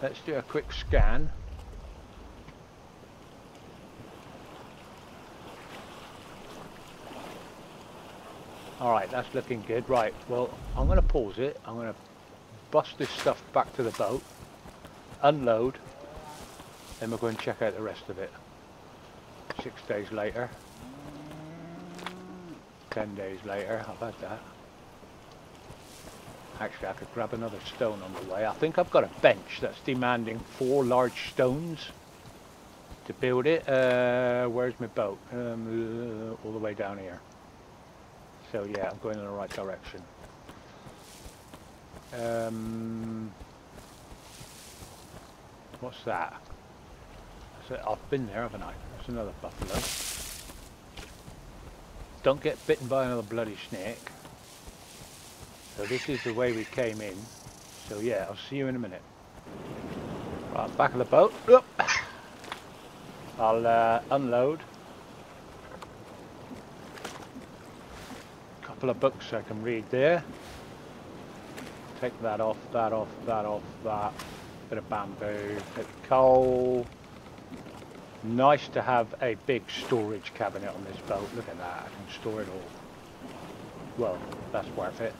Let's do a quick scan. Alright, that's looking good. Right, well, I'm going to pause it. I'm going to bust this stuff back to the boat, unload, then we're going to check out the rest of it. Six days later. 10 days later, I've had that. Actually, I could grab another stone on the way. I think I've got a bench that's demanding four large stones to build it. Uh, where's my boat? Um, uh, all the way down here. So yeah, I'm going in the right direction. Um, what's that? I've been there, haven't I? That's another buffalo. Don't get bitten by another bloody snake. So this is the way we came in. So yeah, I'll see you in a minute. Right, back of the boat. Oop. I'll uh, unload. Couple of books I can read there. Take that off, that off, that off, that. Bit of bamboo, bit of coal. Nice to have a big storage cabinet on this boat. Look at that, I can store it all. Well, that's worth it.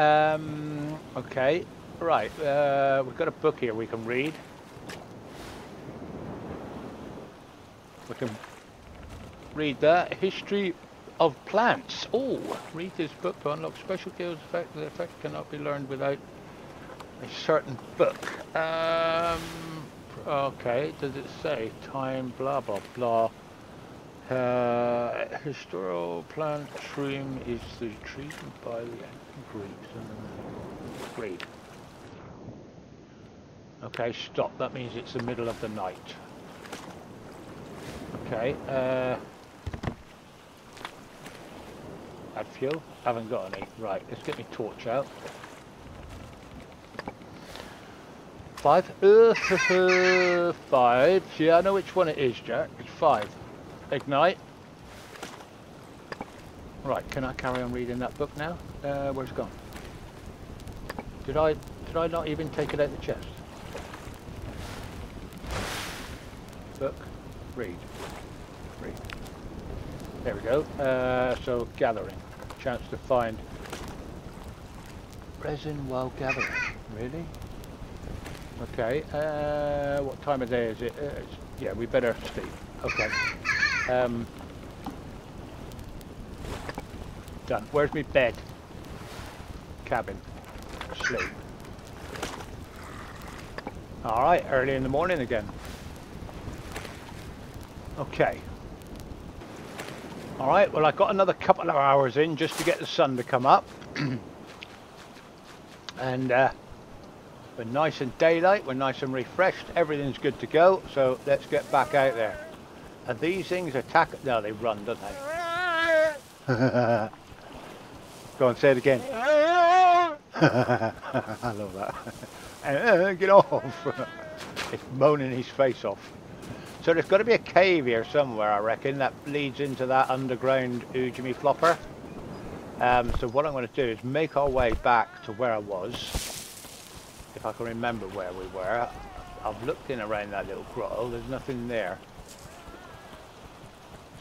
Um, okay, right, uh, we've got a book here we can read. We can read that. History of plants. Oh, read this book to unlock special skills. The effect cannot be learned without a certain book. Um, Okay, does it say time blah blah blah? Uh, historical plant trim is the treatment by the Greeks Greek. Okay, stop. That means it's the middle of the night. Okay, uh... Add fuel? Haven't got any. Right, let's get my torch out. Five? Uh, five. Yeah, I know which one it is, Jack. It's five. Ignite. Right, can I carry on reading that book now? Uh, where's it gone? Did I did I not even take it out the chest? Book. Read. Read. There we go. Uh, so gathering. Chance to find resin while gathering. Really? Okay. Uh, what time of day is it? Uh, yeah, we better sleep. Okay. Um, done. Where's my bed? Cabin. Sleep. Alright, early in the morning again. Okay. Alright, well I've got another couple of hours in just to get the sun to come up. and uh, we're nice and daylight, we're nice and refreshed, everything's good to go, so let's get back out there. And these things attack... No, they run, don't they? Go on, say it again. I love that. Get off. it's moaning his face off. So there's got to be a cave here somewhere, I reckon, that leads into that underground Ujimi flopper. Um, so what I'm going to do is make our way back to where I was, if I can remember where we were. I've looked in around that little grotto, there's nothing there.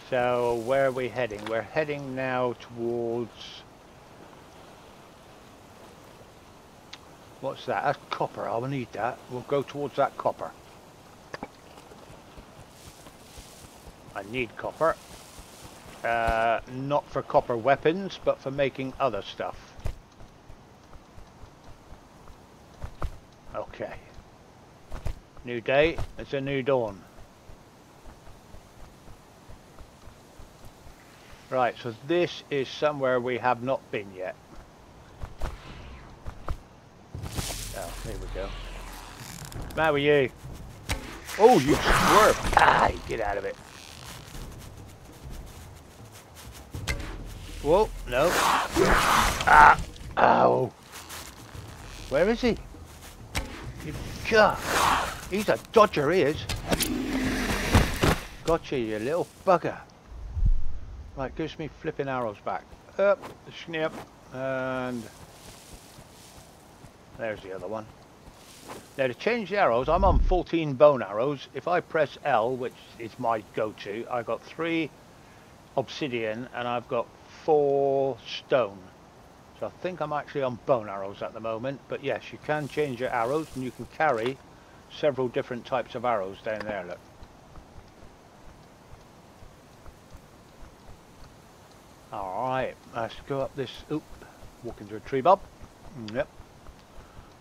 So where are we heading? We're heading now towards... What's that? That's copper. I'll need that. We'll go towards that copper. I need copper. Uh, not for copper weapons, but for making other stuff. Okay. New day, it's a new dawn. Right, so this is somewhere we have not been yet. Oh, here we go. How are you? Oh, you swerve! Ah, get out of it. Whoa, no. Ah, ow. Where is he? God, he's a dodger, he is. Gotcha, you little bugger. Right, gives me flipping arrows back. Up, snip, and there's the other one. Now to change the arrows, I'm on 14 bone arrows. If I press L, which is my go-to, I've got three obsidian and I've got four stone. So I think I'm actually on bone arrows at the moment. But yes, you can change your arrows and you can carry several different types of arrows down there, look. Alright, let's go up this, oop, walk into a tree bob. Yep.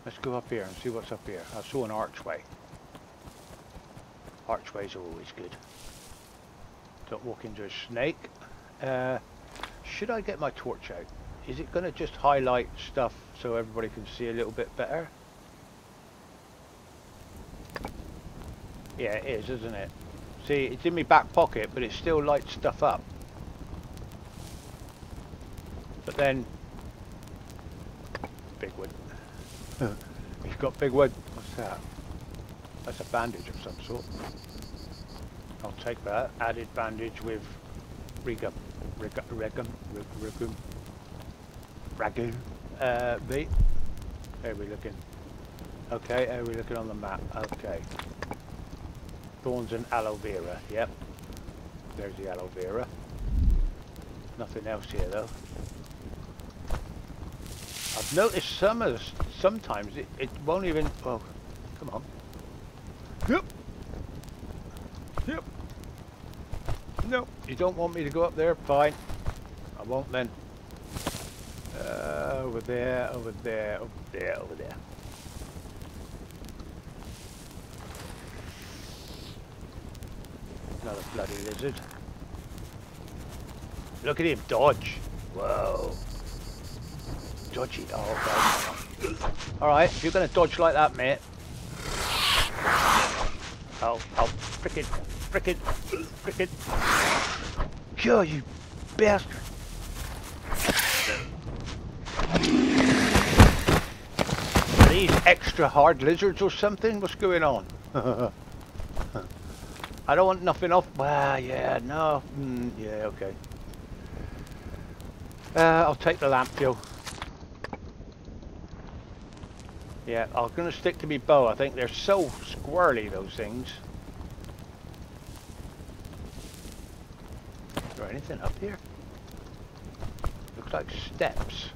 Let's go up here and see what's up here. I saw an archway. Archways are always good. Don't walk into a snake. Uh, should I get my torch out? Is it going to just highlight stuff so everybody can see a little bit better? Yeah, it is, isn't it? See, it's in my back pocket, but it still lights stuff up. But then, big wood. He's got big wood. What's that? That's a bandage of some sort. I'll take that. Added bandage with regum. Regum. Regum. Regum. Ragu. Uh, meat. How are we looking? Okay, are we looking on the map? Okay. Thorns and aloe vera. Yep. There's the aloe vera. Nothing else here though. I've noticed some of this, sometimes it, it won't even, oh, come on. Yep. Yep. No, you don't want me to go up there? Fine. I won't then. Over there, over there, over there, over there. Another bloody lizard. Look at him dodge. Whoa. Dodgy. Oh, God. Alright, if you're going to dodge like that, mate. Oh, oh, frickin', frickin', frickin'. Sure, you bastard. Are these extra hard lizards or something? What's going on? I don't want nothing off. Well, yeah, no. Mm, yeah, okay. Uh, I'll take the lamp fuel. Yeah, I'm going to stick to my bow. I think they're so squirrely, those things. Is there anything up here? Looks like steps.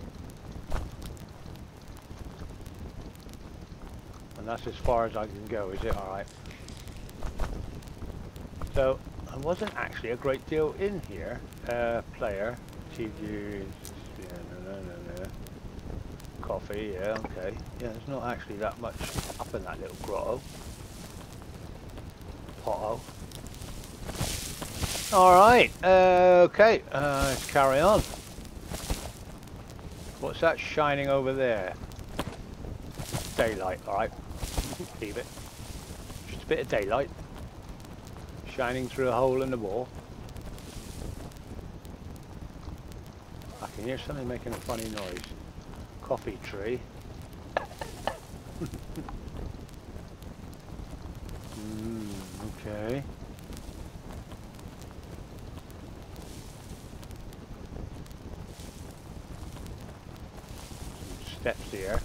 And that's as far as I can go, is it? Alright. So, I wasn't actually a great deal in here. Uh, player, TG, yeah, no, no, no, no. Coffee, yeah, okay. Yeah, there's not actually that much up in that little grotto. Potto. Alright, uh, okay, uh, let's carry on. What's that shining over there? Daylight, alright. Leave it. Just a bit of daylight shining through a hole in the wall. I can hear something making a funny noise. Coffee tree. mm, okay. Some steps here.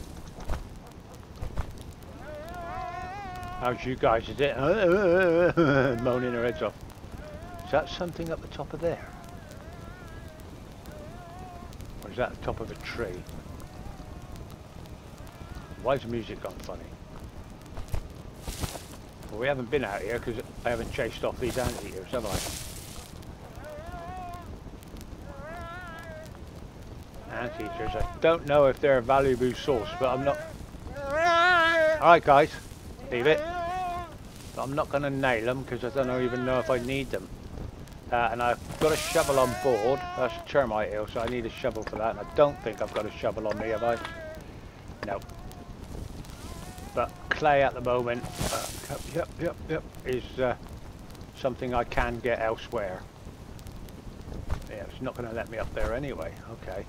How's you guys? Is it moaning her heads off? Is that something up the top of there? Or is that the top of a tree? Why's the music gone funny? Well, we haven't been out here because I haven't chased off these anteaters, have I? Anteaters, I don't know if they're a valuable source, but I'm not... Alright guys, leave it. I'm not going to nail them because I don't even know if I need them. Uh, and I've got a shovel on board. That's a termite hill, so I need a shovel for that. And I don't think I've got a shovel on me, have I? No. But clay at the moment, uh, yep, yep, yep, is uh, something I can get elsewhere. Yeah, it's not going to let me up there anyway. Okay.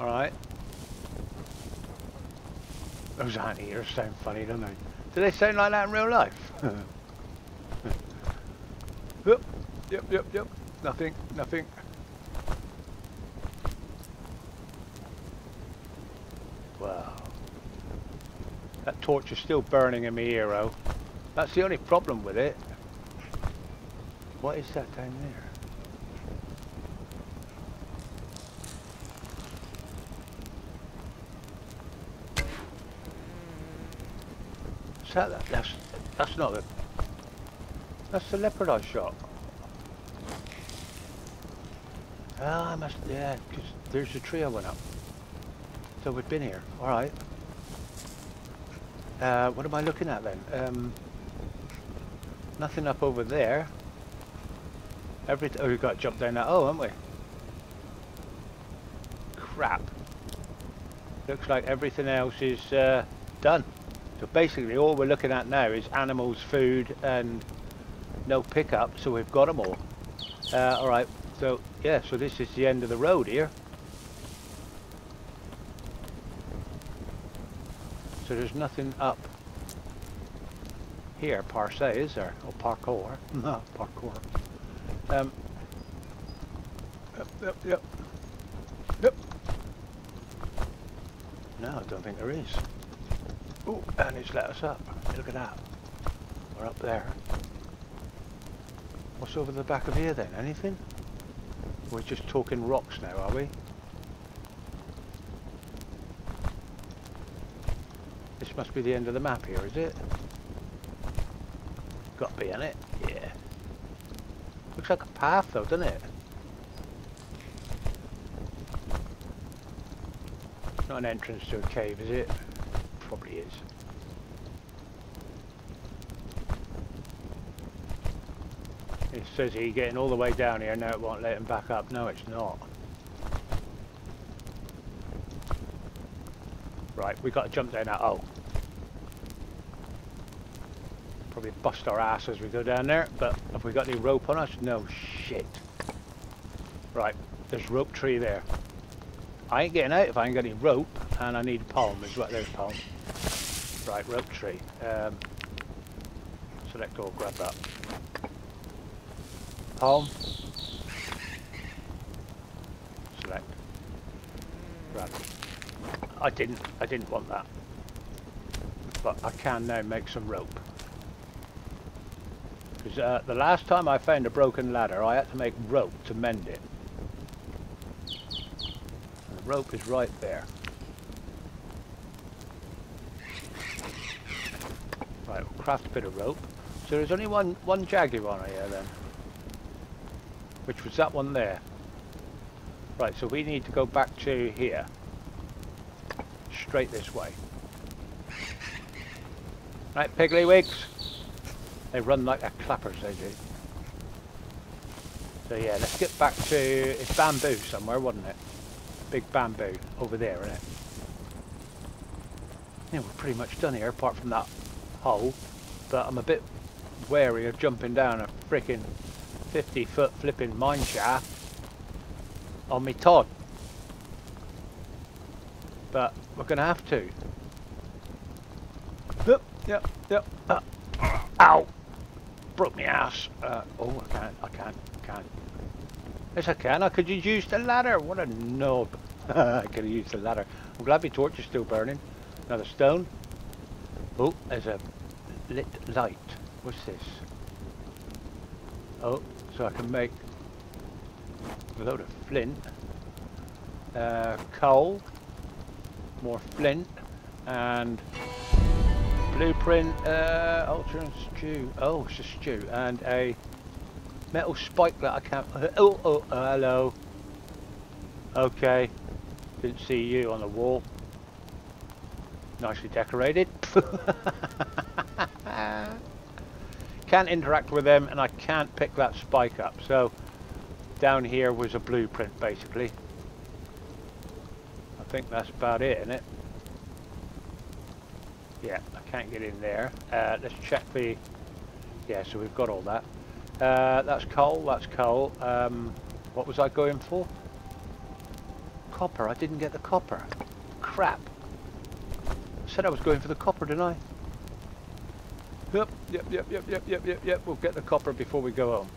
Alright. Those anteaters sound funny, don't they? Do they sound like that in real life? yep, yep, yep, yep. Nothing, nothing. Wow. That torch is still burning in my ear, oh. That's the only problem with it. What is that down there? That? That's that's not the that's the leopard I shot. Ah, I must yeah, because there's the tree I went up. So we've been here. All right. Uh, what am I looking at then? Um, nothing up over there. Every oh, we've got to jump down that. Oh, haven't we? Crap. Looks like everything else is uh, done. So basically all we're looking at now is animals, food and no pickup, so we've got them all. Uh, Alright, so yeah, so this is the end of the road here. So there's nothing up here per se, is there? Oh, parkour. No, parkour. Um, yep, yep, yep. Yep. No, I don't think there is. Oh, and it's let us up. Look at that. We're up there. What's over the back of here then? Anything? We're just talking rocks now, are we? This must be the end of the map here, is it? Got to be in it. Yeah. Looks like a path though, doesn't it? Not an entrance to a cave, is it? probably is. It says he's getting all the way down here, now it won't let him back up. No, it's not. Right, we got to jump down that hole. Probably bust our ass as we go down there, but have we got any rope on us? No shit. Right, there's rope tree there. I ain't getting out if I ain't got any rope, and I need palm as well. There's palm. Right, rope tree. Um, select all, grab that. Palm. Select. Grab. I didn't. I didn't want that. But I can now make some rope. Because uh, the last time I found a broken ladder, I had to make rope to mend it. And the rope is right there. Right, we'll craft a bit of rope. So there's only one one jaguar here then. Which was that one there. Right, so we need to go back to here. Straight this way. Right, Piggly Wigs. They run like a clappers, they do. So yeah, let's get back to... It's bamboo somewhere, wasn't it? Big bamboo over there, isn't it? Yeah, we're pretty much done here, apart from that hole. But I'm a bit wary of jumping down a freaking 50 foot flipping mine shaft on me Todd. But we're going to have to. Yep, yep, yep. Uh, ow! Broke my ass. Uh, oh, I can't, I can't, I can't. Yes, I can. I could have used the ladder. What a knob. I could have used the ladder. I'm glad my torch is still burning. Another stone. Oh, there's a lit light. What's this? Oh, so I can make a load of flint, uh, coal, more flint, and blueprint, uh, ultra stew. Oh, it's a stew, and a metal spike that I can't. Oh, oh, uh, hello. Okay, didn't see you on the wall. Nicely decorated. can't interact with them and I can't pick that spike up. So down here was a blueprint basically. I think that's about it isn't it? Yeah I can't get in there. Uh, let's check the yeah so we've got all that. Uh, that's coal that's coal. Um, what was I going for? Copper. I didn't get the copper. Crap. I said I was going for the copper didn't I Yep, yep, yep, yep, yep, yep, yep, yep. We'll get the copper before we go home.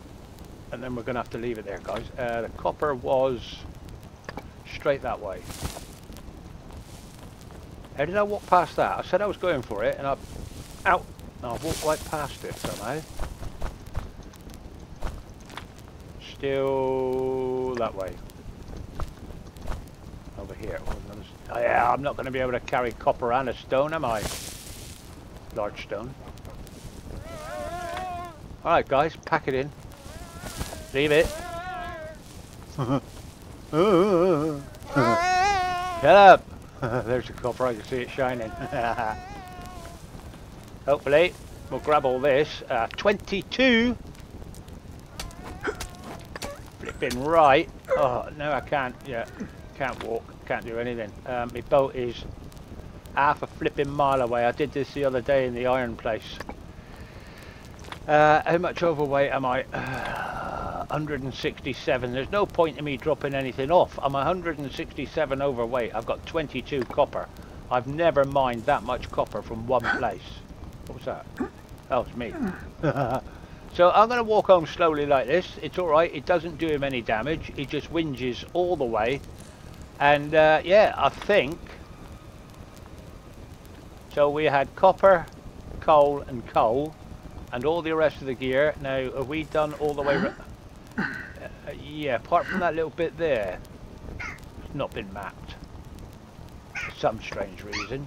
And then we're going to have to leave it there, guys. Uh, the copper was straight that way. How did I walk past that? I said I was going for it, and I... Out! No, I walked right past it somehow. Still that way. Over here. Oh, yeah, I'm not going to be able to carry copper and a stone, am I? Large stone. Alright guys, pack it in. Leave it. Shut up! There's the copper, I can see it shining. Hopefully, we'll grab all this. Uh, 22! Flipping right. Oh, no I can't, yeah. Can't walk, can't do anything. Um, my boat is half a flipping mile away. I did this the other day in the iron place. Uh, how much overweight am I? Uh, 167. There's no point in me dropping anything off. I'm 167 overweight. I've got 22 copper. I've never mined that much copper from one place. What was that? Oh, it's me. so I'm going to walk home slowly like this. It's alright. It doesn't do him any damage. He just whinges all the way. And uh, yeah, I think... So we had copper, coal and coal and all the rest of the gear. Now, have we done all the way? Uh, yeah, apart from that little bit there, it's not been mapped for some strange reason.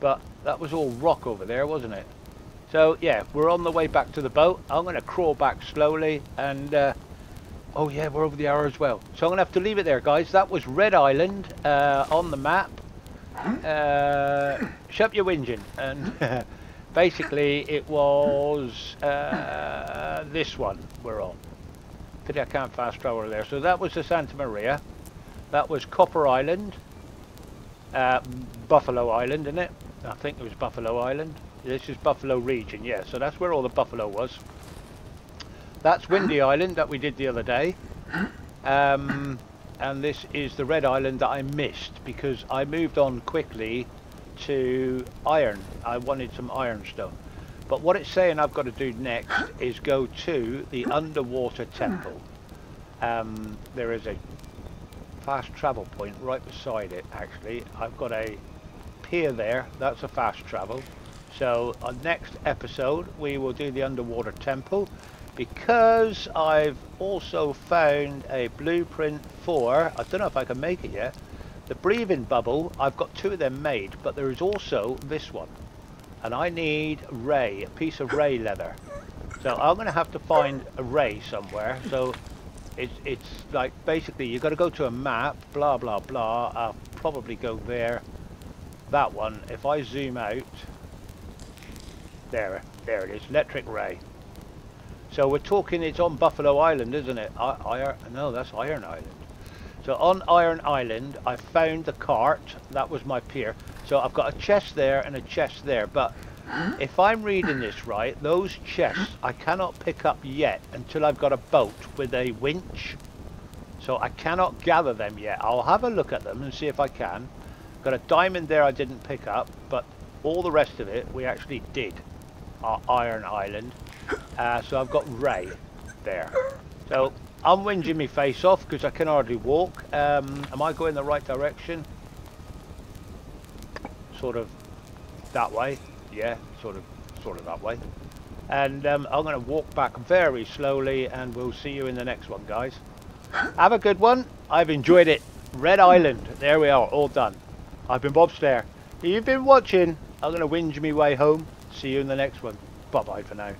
But that was all rock over there, wasn't it? So yeah, we're on the way back to the boat. I'm going to crawl back slowly and. Uh, oh yeah, we're over the hour as well. So I'm going to have to leave it there, guys. That was Red Island uh, on the map. Uh, shut your whinging and. basically it was uh, this one we're on Pity I can't fast travel there. So that was the Santa Maria. That was Copper Island. Uh, Buffalo Island, isn't it? I think it was Buffalo Island. This is Buffalo region, yeah. So that's where all the buffalo was. That's Windy Island that we did the other day. Um, and this is the Red Island that I missed because I moved on quickly to iron. I wanted some ironstone. But what it's saying I've got to do next is go to the underwater temple. Um, there is a fast travel point right beside it actually. I've got a pier there, that's a fast travel. So on next episode we will do the underwater temple because I've also found a blueprint for, I don't know if I can make it yet, the breathing bubble, I've got two of them made, but there is also this one. And I need ray, a piece of ray leather. So I'm going to have to find a ray somewhere. So it's, it's like basically you've got to go to a map, blah, blah, blah. I'll probably go there. That one, if I zoom out, there, there it is, electric ray. So we're talking, it's on Buffalo Island, isn't it? I, I, no, that's Iron Island. So on Iron Island, I found the cart. That was my pier. So I've got a chest there and a chest there. But if I'm reading this right, those chests I cannot pick up yet until I've got a boat with a winch. So I cannot gather them yet. I'll have a look at them and see if I can. Got a diamond there I didn't pick up, but all the rest of it we actually did. Our Iron Island. Uh, so I've got Ray there. So I'm whinging my face off because I can hardly walk. Um, am I going the right direction? Sort of that way. Yeah, sort of, sort of that way. And um, I'm going to walk back very slowly and we'll see you in the next one, guys. Have a good one. I've enjoyed it. Red Island. There we are, all done. I've been Bob Slayer. You've been watching. I'm going to whinge my way home. See you in the next one. Bye-bye for now.